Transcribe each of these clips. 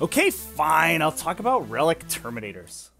Okay, fine, I'll talk about Relic Terminators.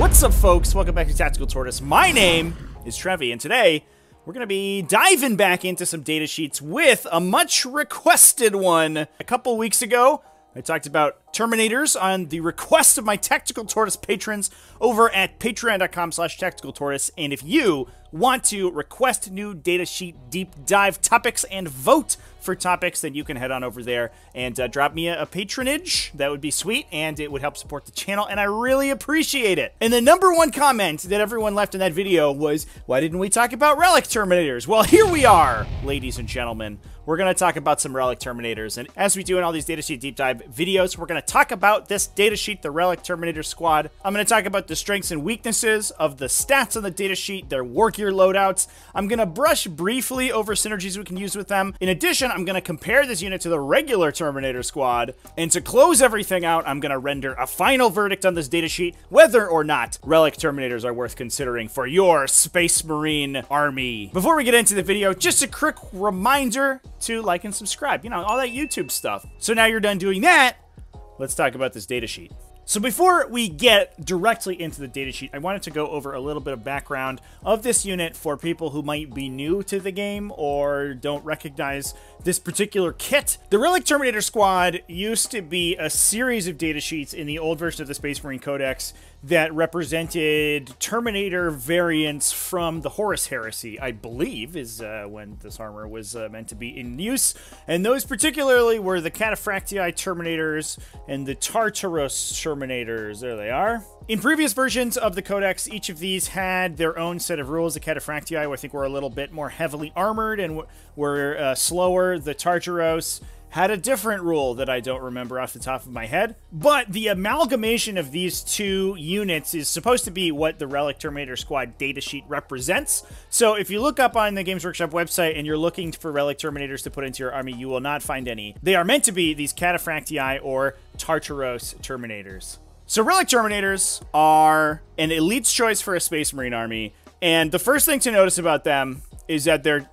What's up, folks? Welcome back to Tactical Tortoise. My name is Trevy, and today we're going to be diving back into some data sheets with a much requested one. A couple weeks ago, I talked about Terminators on the request of my Tactical Tortoise patrons over at patreon.com slash tactical tortoise. And if you want to request new datasheet deep dive topics and vote for topics, then you can head on over there and uh, drop me a, a, patronage. That would be sweet, and it would help support the channel, and I really appreciate it. And the number one comment that everyone left in that video was, why didn't we talk about Relic Terminators? Well, here we are, ladies and gentlemen. We're going to talk about some Relic Terminators, and as we do in all these datasheet deep dive videos, we're going to talk about this datasheet, the Relic Terminator Squad. I'm going to talk about the strengths and weaknesses of the stats on the datasheet, their war gear loadouts. I'm going to brush briefly over synergies we can use with them. In addition, I'm going to compare this unit to the regular Terminator Squad. And to close everything out, I'm going to render a final verdict on this datasheet, whether or not Relic Terminators are worth considering for your Space Marine army. Before we get into the video, just a quick reminder to like and subscribe. You know, all that YouTube stuff. So now you're done doing that, let's talk about this datasheet. So before we get directly into the datasheet, I wanted to go over a little bit of background of this unit for people who might be new to the game or don't recognize this particular kit. The Relic Terminator Squad used to be a series of datasheets in the old version of the Space Marine Codex that represented Terminator variants from the Horus Heresy, I believe, is uh, when this armor was uh, meant to be in use. And those particularly were the Cataphractii Terminators and the Tartaros Terminators. There they are. In previous versions of the Codex, each of these had their own set of rules. The Cataphractii, I think, were a little bit more heavily armored and were uh, slower. The Tartaros had a different rule that I don't remember off the top of my head. But the amalgamation of these two units is supposed to be what the Relic Terminator Squad datasheet represents. So if you look up on the Games Workshop website and you're looking for Relic Terminators to put into your army, you will not find any. They are meant to be these Cataphractii or Tartaros Terminators. So Relic Terminators are an elite's choice for a Space Marine army. And the first thing to notice about them is that they're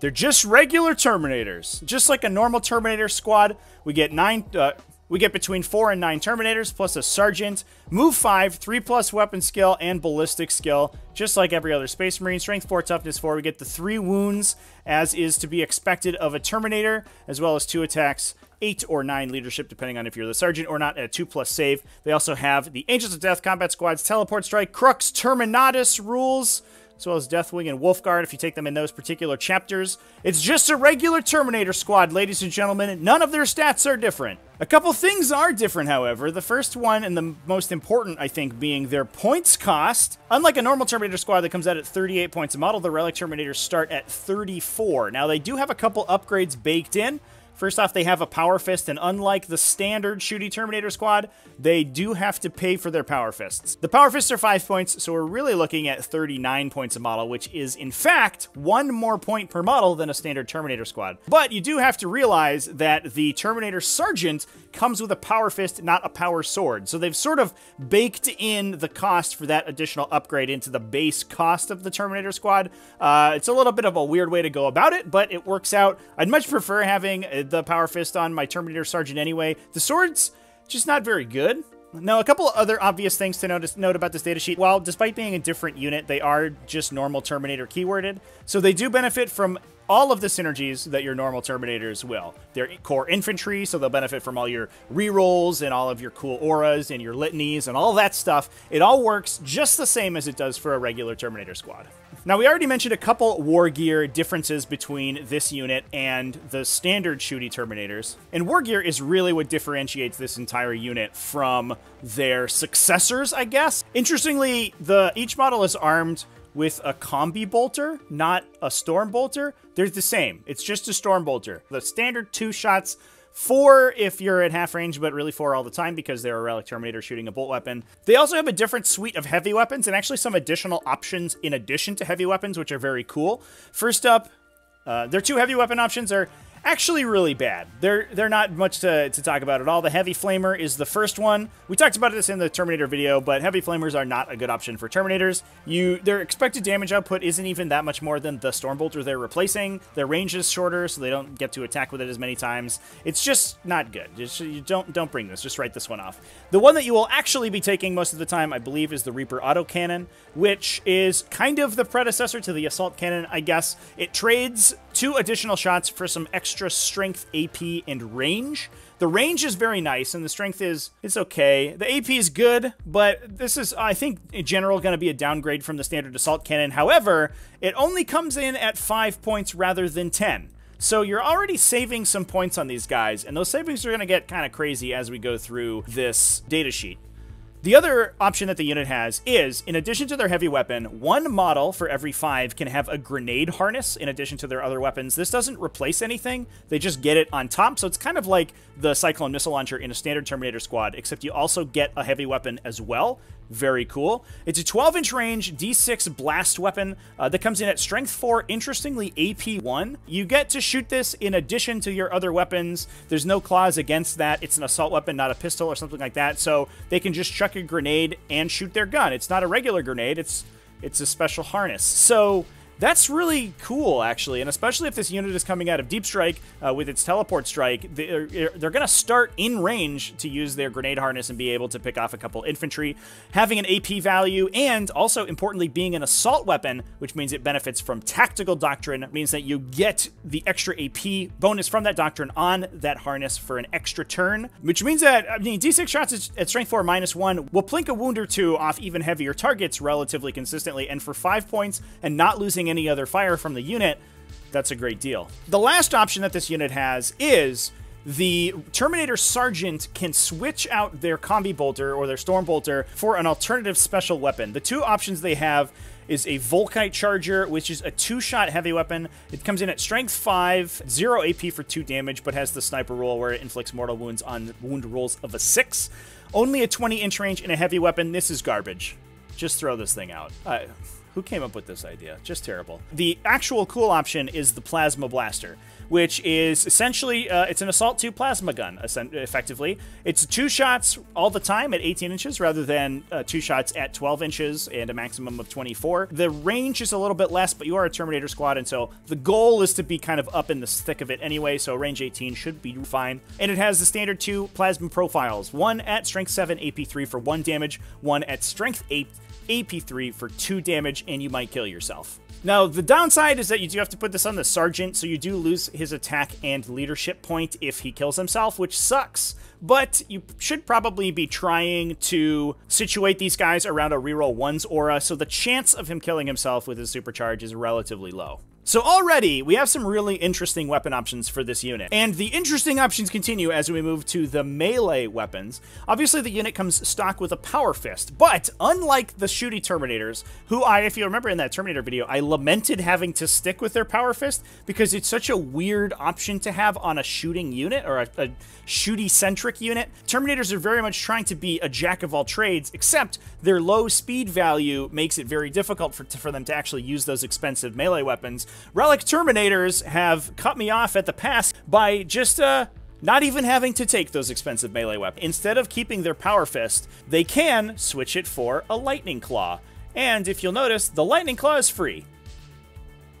they're just regular Terminators. Just like a normal Terminator squad, we get nine... Uh, we get between 4 and 9 Terminators, plus a Sergeant, Move 5, 3 plus weapon skill, and ballistic skill, just like every other Space Marine. Strength 4, Toughness 4. We get the 3 wounds, as is to be expected of a Terminator, as well as 2 attacks, 8 or 9 leadership, depending on if you're the Sergeant or not, at a 2 plus save. They also have the Angels of Death Combat Squad's Teleport Strike, Crux Terminatus rules, as well as Deathwing and Wolfguard if you take them in those particular chapters. It's just a regular Terminator squad, ladies and gentlemen. None of their stats are different. A couple things are different, however. The first one, and the most important, I think, being their points cost. Unlike a normal Terminator squad that comes out at 38 points a model, the Relic Terminators start at 34. Now, they do have a couple upgrades baked in, First off, they have a Power Fist, and unlike the standard Shooty Terminator squad, they do have to pay for their Power Fists. The Power Fists are 5 points, so we're really looking at 39 points a model, which is, in fact, one more point per model than a standard Terminator squad. But you do have to realize that the Terminator Sergeant comes with a Power Fist, not a Power Sword. So they've sort of baked in the cost for that additional upgrade into the base cost of the Terminator squad. Uh, it's a little bit of a weird way to go about it, but it works out. I'd much prefer having the Power Fist on my Terminator Sergeant anyway. The sword's just not very good. Now, a couple other obvious things to notice, note about this datasheet. While despite being a different unit, they are just normal Terminator keyworded, so they do benefit from all of the synergies that your normal Terminators will. They're core infantry, so they'll benefit from all your rerolls and all of your cool auras and your litanies and all that stuff. It all works just the same as it does for a regular Terminator squad. Now, we already mentioned a couple war gear differences between this unit and the standard shooty Terminators. And war gear is really what differentiates this entire unit from their successors, I guess. Interestingly, the each model is armed with a combi bolter, not a storm bolter. They're the same. It's just a storm bolter. The standard two shots Four if you're at half range, but really four all the time because they're a Relic Terminator shooting a bolt weapon. They also have a different suite of heavy weapons and actually some additional options in addition to heavy weapons, which are very cool. First up, uh, their two heavy weapon options are actually really bad. They're they're not much to, to talk about at all. The Heavy Flamer is the first one. We talked about this in the Terminator video, but Heavy Flamers are not a good option for Terminators. You Their expected damage output isn't even that much more than the Stormbolter they're replacing. Their range is shorter, so they don't get to attack with it as many times. It's just not good. Just, you don't don't bring this. Just write this one off. The one that you will actually be taking most of the time, I believe, is the Reaper Autocannon, which is kind of the predecessor to the Assault Cannon, I guess. It trades two additional shots for some extra strength, AP, and range. The range is very nice, and the strength is it's okay. The AP is good, but this is, I think, in general, going to be a downgrade from the standard assault cannon. However, it only comes in at five points rather than ten. So you're already saving some points on these guys, and those savings are going to get kind of crazy as we go through this datasheet. The other option that the unit has is, in addition to their heavy weapon, one model for every five can have a grenade harness in addition to their other weapons. This doesn't replace anything, they just get it on top, so it's kind of like the Cyclone missile launcher in a standard Terminator squad, except you also get a heavy weapon as well. Very cool. It's a 12 inch range D6 blast weapon uh, that comes in at strength 4, interestingly AP 1. You get to shoot this in addition to your other weapons. There's no clause against that. It's an assault weapon, not a pistol or something like that. So they can just chuck a grenade and shoot their gun. It's not a regular grenade, it's it's a special harness. So that's really cool, actually, and especially if this unit is coming out of Deep Strike uh, with its teleport strike, they're, they're going to start in range to use their grenade harness and be able to pick off a couple infantry. Having an AP value, and also importantly, being an assault weapon, which means it benefits from tactical doctrine, means that you get the extra AP bonus from that doctrine on that harness for an extra turn, which means that, I mean, D6 shots at strength 4 minus 1 will plink a wound or two off even heavier targets relatively consistently, and for 5 points and not losing any other fire from the unit, that's a great deal. The last option that this unit has is the Terminator Sergeant can switch out their Combi Bolter or their Storm Bolter for an alternative special weapon. The two options they have is a Volkite Charger, which is a two-shot heavy weapon. It comes in at Strength 5, 0 AP for 2 damage, but has the Sniper roll where it inflicts mortal wounds on wound rolls of a 6. Only a 20-inch range in a heavy weapon. This is garbage. Just throw this thing out. Uh, who came up with this idea? Just terrible. The actual cool option is the Plasma Blaster, which is essentially uh, it's an Assault 2 plasma gun, effectively. It's two shots all the time at 18 inches rather than uh, two shots at 12 inches and a maximum of 24. The range is a little bit less, but you are a Terminator squad, and so the goal is to be kind of up in the thick of it anyway, so range 18 should be fine. And it has the standard two plasma profiles, one at strength 7 AP3 for 1 damage, one at strength 8 AP3 for 2 damage, and you might kill yourself. Now, the downside is that you do have to put this on the Sergeant, so you do lose his attack and leadership point if he kills himself, which sucks. But you should probably be trying to situate these guys around a reroll 1's aura, so the chance of him killing himself with his supercharge is relatively low. So already, we have some really interesting weapon options for this unit. And the interesting options continue as we move to the melee weapons. Obviously, the unit comes stock with a Power Fist, but unlike the shooty Terminators, who I, if you remember in that Terminator video, I lamented having to stick with their Power Fist because it's such a weird option to have on a shooting unit or a, a shooty-centric unit. Terminators are very much trying to be a jack of all trades, except their low speed value makes it very difficult for, for them to actually use those expensive melee weapons, Relic Terminators have cut me off at the pass by just, uh, not even having to take those expensive melee weapons. Instead of keeping their Power Fist, they can switch it for a Lightning Claw. And if you'll notice, the Lightning Claw is free.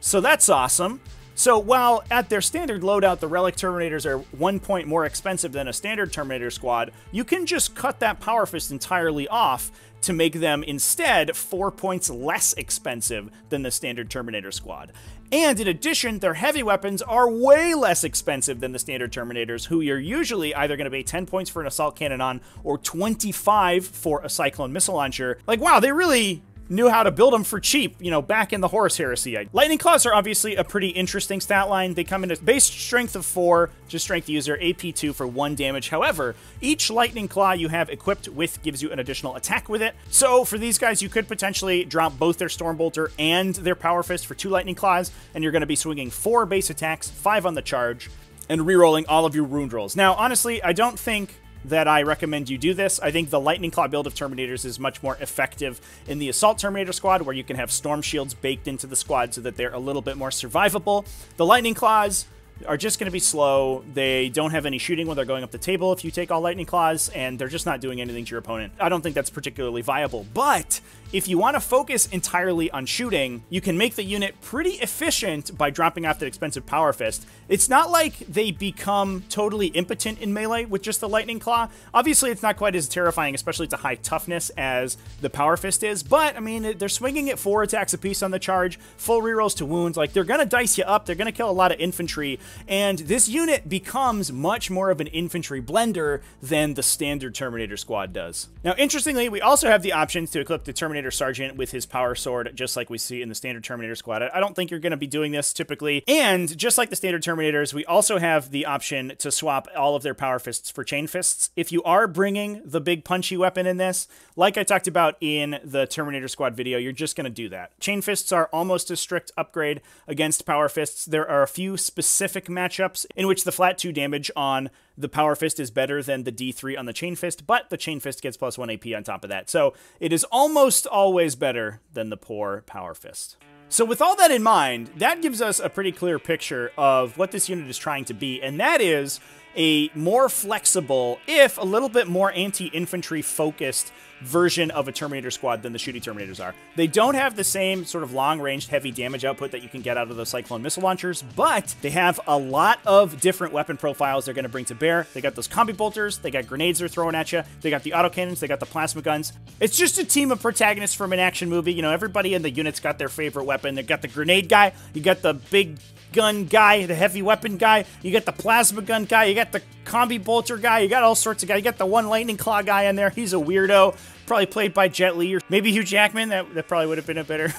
So that's awesome. So while at their standard loadout, the Relic Terminators are one point more expensive than a standard Terminator squad, you can just cut that Power Fist entirely off to make them instead four points less expensive than the standard Terminator squad. And in addition, their heavy weapons are way less expensive than the standard Terminators, who you're usually either going to pay 10 points for an assault cannon on or 25 for a Cyclone missile launcher. Like, wow, they really knew how to build them for cheap, you know, back in the Horus Heresy. Lightning Claws are obviously a pretty interesting stat line. They come in a base strength of 4, just strength user, AP2 for 1 damage. However, each Lightning Claw you have equipped with gives you an additional attack with it. So for these guys, you could potentially drop both their Stormbolter and their Power Fist for 2 Lightning Claws, and you're going to be swinging 4 base attacks, 5 on the charge, and rerolling all of your wound rolls. Now, honestly, I don't think that I recommend you do this. I think the Lightning Claw build of Terminators is much more effective in the Assault Terminator squad, where you can have Storm Shields baked into the squad so that they're a little bit more survivable. The Lightning Claws are just going to be slow. They don't have any shooting when they're going up the table if you take all Lightning Claws, and they're just not doing anything to your opponent. I don't think that's particularly viable. But if you want to focus entirely on shooting, you can make the unit pretty efficient by dropping off that expensive Power Fist. It's not like they become totally impotent in melee with just the Lightning Claw. Obviously, it's not quite as terrifying, especially to high toughness as the Power Fist is, but, I mean, they're swinging it four attacks apiece on the charge, full rerolls to wounds, like, they're gonna dice you up, they're gonna kill a lot of infantry, and this unit becomes much more of an infantry blender than the standard Terminator squad does. Now, interestingly, we also have the options to equip the Terminator Terminator Sergeant with his power sword, just like we see in the standard Terminator squad. I don't think you're going to be doing this typically. And just like the standard Terminators, we also have the option to swap all of their power fists for chain fists. If you are bringing the big punchy weapon in this, like I talked about in the Terminator squad video, you're just going to do that. Chain fists are almost a strict upgrade against power fists. There are a few specific matchups in which the flat 2 damage on the Power Fist is better than the D3 on the Chain Fist, but the Chain Fist gets plus 1 AP on top of that. So it is almost always better than the poor Power Fist. So with all that in mind, that gives us a pretty clear picture of what this unit is trying to be, and that is a more flexible, if a little bit more anti-infantry focused version of a Terminator squad than the shooty Terminators are. They don't have the same sort of long-range heavy damage output that you can get out of those Cyclone missile launchers, but they have a lot of different weapon profiles they're going to bring to bear. They got those combi bolters, they got grenades they're throwing at you, they got the autocannons, they got the plasma guns. It's just a team of protagonists from an action movie. You know, everybody in the unit's got their favorite weapon. They got the grenade guy, you got the big gun guy, the heavy weapon guy, you got the plasma gun guy, you got the combi bolter guy, you got all sorts of guys. You got the one lightning claw guy in there. He's a weirdo. Probably played by Jet Li or maybe Hugh Jackman. That, that probably would have been a better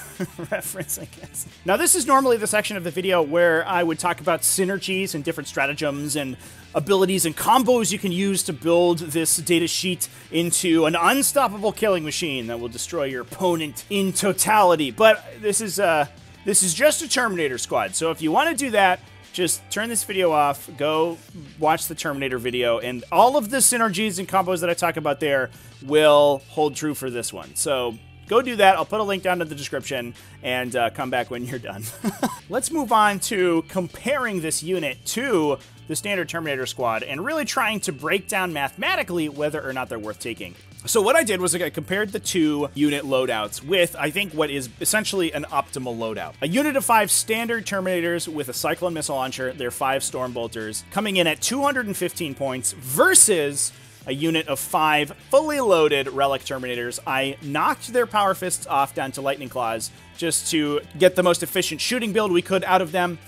reference, I guess. Now, this is normally the section of the video where I would talk about synergies and different stratagems and abilities and combos you can use to build this data sheet into an unstoppable killing machine that will destroy your opponent in totality. But this is uh, this is just a Terminator squad, so if you want to do that, just turn this video off, go watch the Terminator video, and all of the synergies and combos that I talk about there will hold true for this one. So go do that. I'll put a link down in the description and uh, come back when you're done. Let's move on to comparing this unit to the standard Terminator squad and really trying to break down mathematically whether or not they're worth taking. So what I did was I compared the two unit loadouts with, I think, what is essentially an optimal loadout. A unit of five standard Terminators with a Cyclone missile launcher, their five Storm Bolters, coming in at 215 points versus a unit of five fully loaded Relic Terminators. I knocked their Power Fists off down to Lightning Claws just to get the most efficient shooting build we could out of them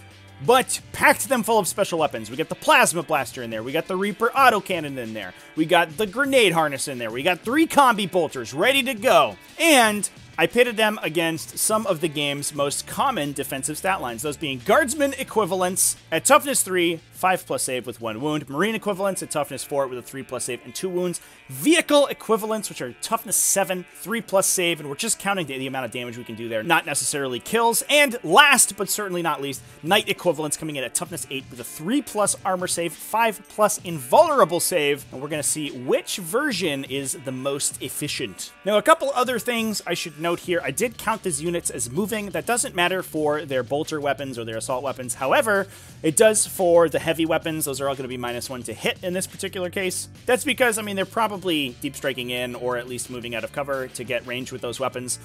but packed them full of special weapons. We got the Plasma Blaster in there. We got the Reaper Autocannon in there. We got the Grenade Harness in there. We got three Combi Bolters ready to go. And I pitted them against some of the game's most common defensive stat lines, those being Guardsman equivalents at toughness 3, 5 plus save with 1 wound, Marine equivalents at toughness 4 with a 3 plus save and 2 wounds, Vehicle equivalents, which are toughness 7, 3 plus save, and we're just counting the, the amount of damage we can do there, not necessarily kills, and last but certainly not least, Knight equivalents coming in at toughness 8 with a 3 plus armor save, 5 plus invulnerable save, and we're going to see which version is the most efficient. Now, a couple other things I should note here. I did count these units as moving. That doesn't matter for their bolter weapons or their assault weapons. However, it does for the heavy weapons. Those are all going to be minus one to hit in this particular case. That's because, I mean, they're probably deep striking in or at least moving out of cover to get range with those weapons.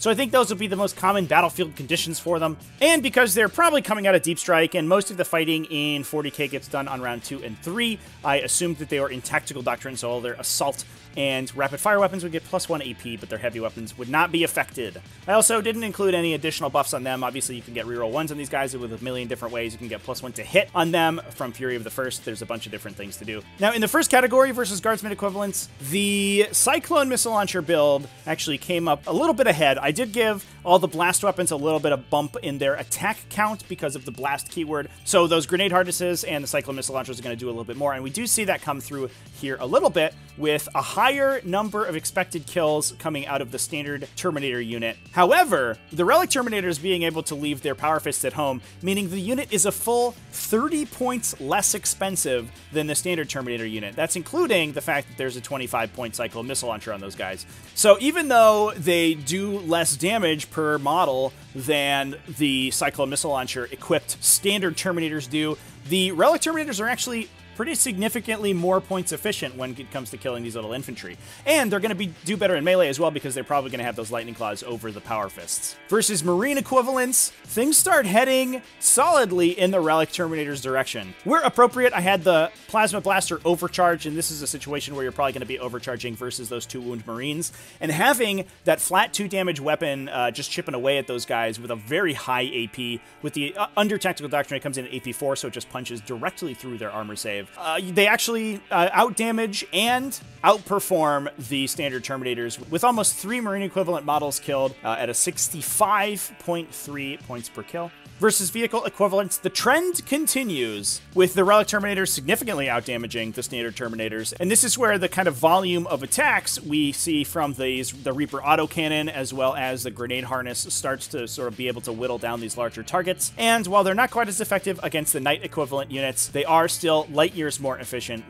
So I think those would be the most common battlefield conditions for them. And because they're probably coming out of Deep Strike and most of the fighting in 40k gets done on round 2 and 3, I assumed that they were in Tactical Doctrine, so all their assault and rapid fire weapons would get plus 1 AP, but their heavy weapons would not be affected. I also didn't include any additional buffs on them. Obviously, you can get reroll 1s on these guys with a million different ways. You can get plus 1 to hit on them from Fury of the First. There's a bunch of different things to do. Now, in the first category versus Guardsman equivalents, the Cyclone Missile Launcher build actually came up a little bit ahead. I did give all the blast weapons a little bit of bump in their attack count because of the blast keyword. So those grenade harnesses and the Cyclone Missile Launchers are going to do a little bit more, and we do see that come through here a little bit with a higher number of expected kills coming out of the standard Terminator unit. However, the Relic Terminators being able to leave their Power Fists at home, meaning the unit is a full 30 points less expensive than the standard Terminator unit. That's including the fact that there's a 25 point cycle missile launcher on those guys. So even though they do less damage per model than the Cyclone missile launcher equipped standard Terminators do, the Relic Terminators are actually pretty significantly more points efficient when it comes to killing these little infantry. And they're going to be do better in melee as well because they're probably going to have those lightning claws over the power fists. Versus marine equivalents, things start heading solidly in the relic terminator's direction. Where appropriate, I had the plasma blaster overcharge, and this is a situation where you're probably going to be overcharging versus those two wound marines. And having that flat two damage weapon uh, just chipping away at those guys with a very high AP, with the uh, under tactical doctrine, it comes in at AP 4, so it just punches directly through their armor save. Uh, they actually uh, outdamage and outperform the standard Terminators with almost three Marine equivalent models killed uh, at a 65.3 points per kill. Versus vehicle equivalents, the trend continues with the Relic Terminators significantly outdamaging the standard Terminators. And this is where the kind of volume of attacks we see from these the Reaper autocannon as well as the grenade harness starts to sort of be able to whittle down these larger targets. And while they're not quite as effective against the Knight equivalent units, they are still light years more efficient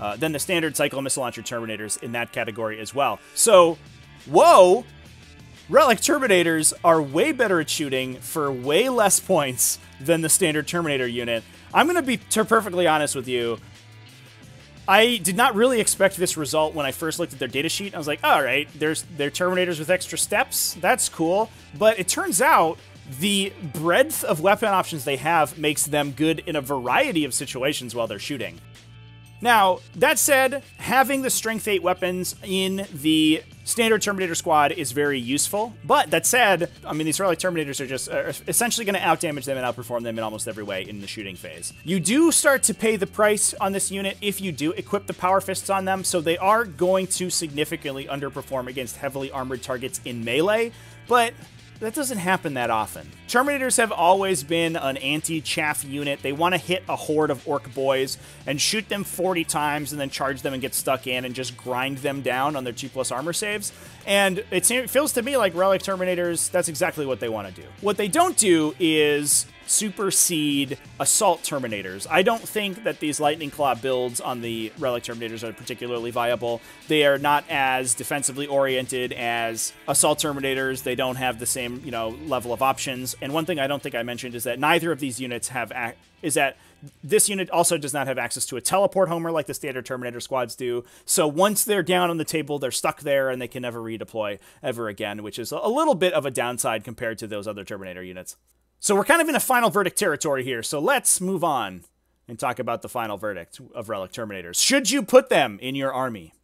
uh, than the standard Cycle Missile Launcher Terminators in that category as well. So, whoa! Relic Terminators are way better at shooting for way less points than the standard Terminator unit. I'm going to be perfectly honest with you. I did not really expect this result when I first looked at their datasheet. I was like, all right, there's they're Terminators with extra steps. That's cool. But it turns out the breadth of weapon options they have makes them good in a variety of situations while they're shooting. Now, that said, having the Strength 8 weapons in the standard Terminator squad is very useful. But that said, I mean, these Relic Terminators are just are essentially going to outdamage them and outperform them in almost every way in the shooting phase. You do start to pay the price on this unit if you do equip the Power Fists on them, so they are going to significantly underperform against heavily armored targets in melee, but that doesn't happen that often. Terminators have always been an anti-chaff unit. They want to hit a horde of orc boys and shoot them 40 times and then charge them and get stuck in and just grind them down on their 2 plus armor saves. And it feels to me like Relic Terminators, that's exactly what they want to do. What they don't do is supersede Assault Terminators. I don't think that these Lightning Claw builds on the Relic Terminators are particularly viable. They are not as defensively oriented as Assault Terminators. They don't have the same, you know, level of options. And one thing I don't think I mentioned is that neither of these units have is that this unit also does not have access to a teleport homer like the standard Terminator squads do. So once they're down on the table, they're stuck there and they can never redeploy ever again, which is a little bit of a downside compared to those other Terminator units. So we're kind of in a final verdict territory here, so let's move on and talk about the final verdict of Relic Terminators. Should you put them in your army?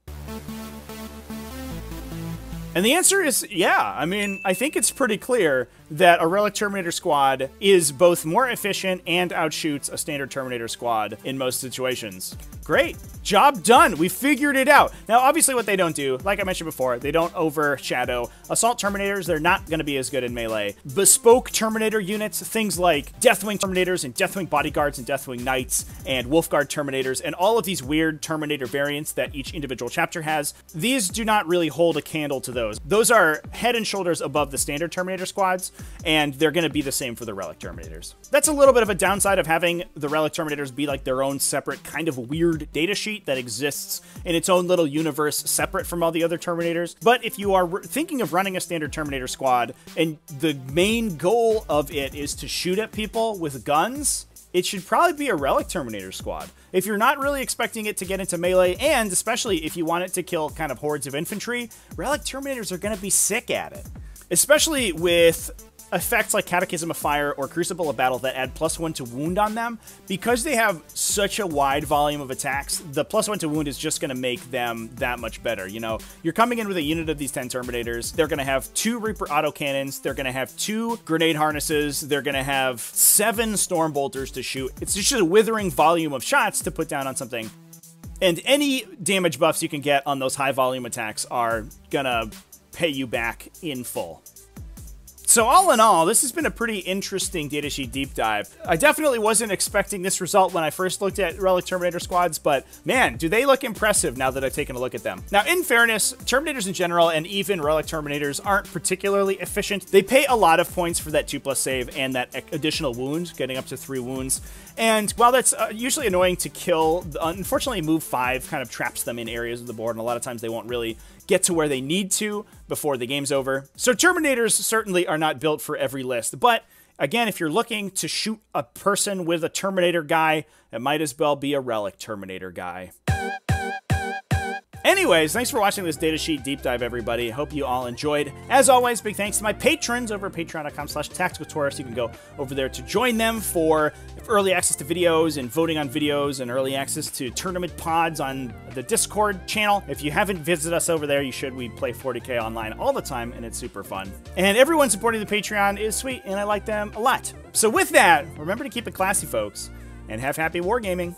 And the answer is yeah. I mean, I think it's pretty clear that a Relic Terminator squad is both more efficient and outshoots a standard Terminator squad in most situations. Great. Job done. We figured it out. Now, obviously, what they don't do, like I mentioned before, they don't overshadow Assault Terminators. They're not going to be as good in melee. Bespoke Terminator units, things like Deathwing Terminators and Deathwing Bodyguards and Deathwing Knights and Wolfguard Terminators and all of these weird Terminator variants that each individual chapter has, these do not really hold a candle to those. Those are head and shoulders above the standard Terminator squads, and they're going to be the same for the Relic Terminators. That's a little bit of a downside of having the Relic Terminators be like their own separate kind of weird data sheet that exists in its own little universe separate from all the other Terminators. But if you are thinking of running a standard Terminator squad and the main goal of it is to shoot at people with guns, it should probably be a Relic Terminator squad. If you're not really expecting it to get into melee, and especially if you want it to kill kind of hordes of infantry, Relic Terminators are going to be sick at it. Especially with effects like Catechism of Fire or Crucible of Battle that add plus one to wound on them, because they have such a wide volume of attacks, the plus one to wound is just going to make them that much better. You know, you're coming in with a unit of these 10 Terminators, they're going to have two Reaper autocannons, they're going to have two grenade harnesses, they're going to have seven Storm Bolters to shoot. It's just a withering volume of shots to put down on something. And any damage buffs you can get on those high volume attacks are gonna pay you back in full. So all in all, this has been a pretty interesting datasheet deep dive. I definitely wasn't expecting this result when I first looked at Relic Terminator squads, but man, do they look impressive now that I've taken a look at them. Now, in fairness, Terminators in general and even Relic Terminators aren't particularly efficient. They pay a lot of points for that 2 plus save and that additional wound, getting up to 3 wounds. And while that's uh, usually annoying to kill, unfortunately move 5 kind of traps them in areas of the board, and a lot of times they won't really get to where they need to before the game's over. So Terminators certainly are not built for every list, but again, if you're looking to shoot a person with a Terminator guy, it might as well be a Relic Terminator guy. Anyways, thanks for watching this datasheet deep dive, everybody. Hope you all enjoyed. As always, big thanks to my patrons over at patreon.com slash tacticaltortoise. You can go over there to join them for early access to videos and voting on videos and early access to tournament pods on the Discord channel. If you haven't visited us over there, you should. We play 40k online all the time, and it's super fun. And everyone supporting the Patreon is sweet, and I like them a lot. So with that, remember to keep it classy, folks, and have happy wargaming.